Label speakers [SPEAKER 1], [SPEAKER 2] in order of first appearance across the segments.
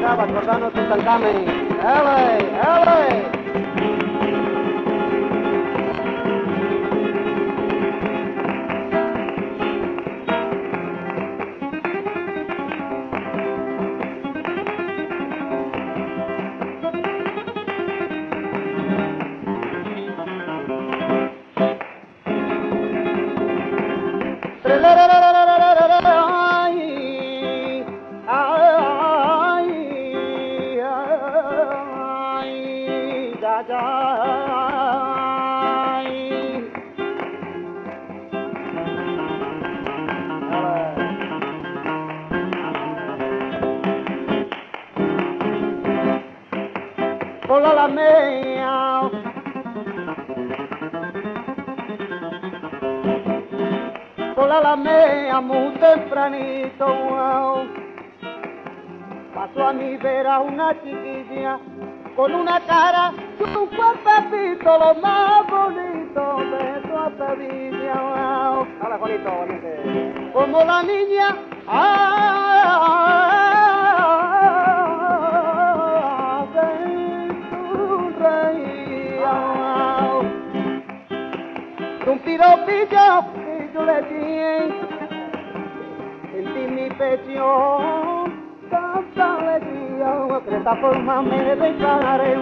[SPEAKER 1] Acaba, Jordano Tutankhamen. Ele, ele. La lamea muy tempranito. wow. Pasó a mi vera una chiquilla con una cara un cuerpecito lo más bonito de Sevilla. wow.
[SPEAKER 2] Hola, Juanito, valiente.
[SPEAKER 1] Como la niña. Un piropillo que yo le di sentí mi pecho tanta alegría de esta forma me declaré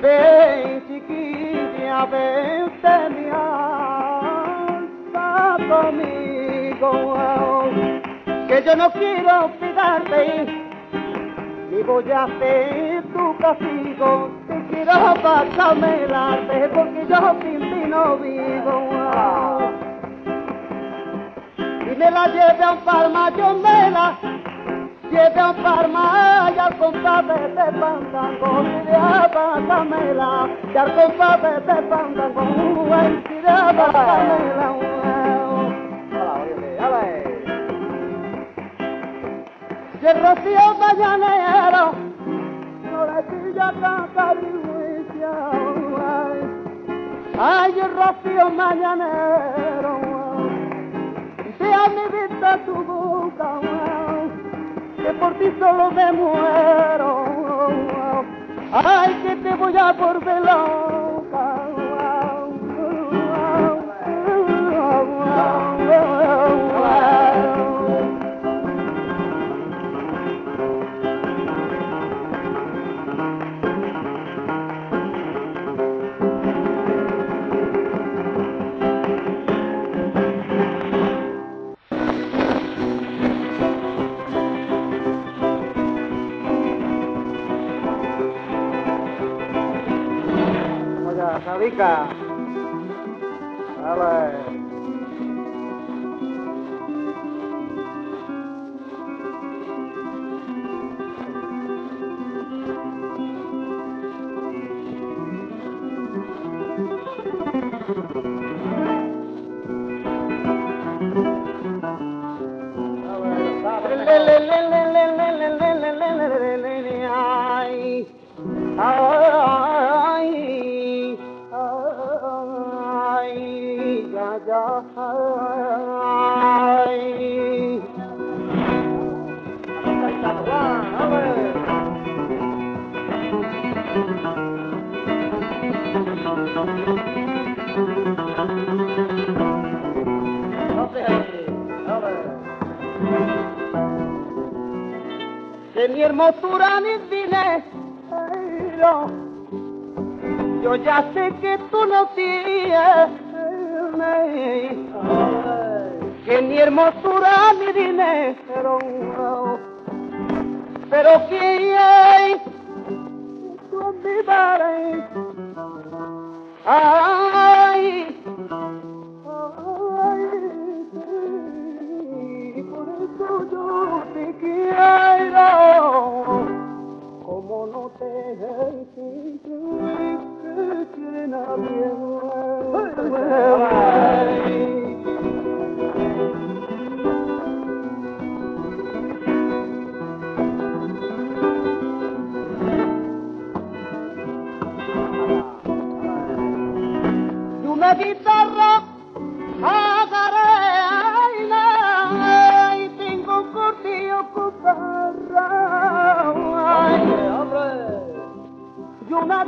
[SPEAKER 1] Ven chiquilla, vente mi alma conmigo. Que yo no quiero olvidarte. Ni voy a hacer tu castigo. Te quiero pasarme el arte porque yo sin ti no vivo me la lleve a un palma, yo me la lleve a un y al compás de este pantango, y a pasármela, y al compás de este pantango, y a pasármela.
[SPEAKER 2] Hola, valiente. Hola.
[SPEAKER 1] Y el rocío mañanero, florecilla canta Ay, el rocío mañanero, vista tu boca, que por ti solo me muero. Ay, que te voy a volver loca.
[SPEAKER 2] Sabica. Dale.
[SPEAKER 1] De mi hermosura ni dinero, yo ya sé que tú no tienes, que ni hermosura ni dinero, pero que tú mi madre, ay,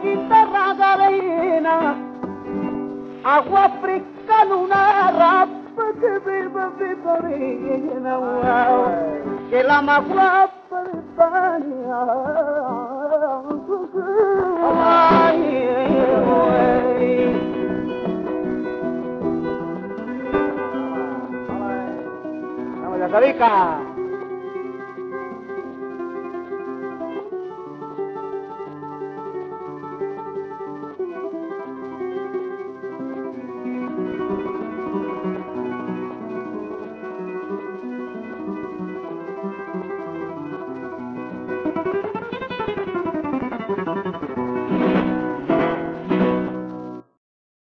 [SPEAKER 1] guitarra de arena, agua africana, una rapa que viva, viva, wow, que la más guapa de España. Ay, ay,
[SPEAKER 2] ay. Vamos,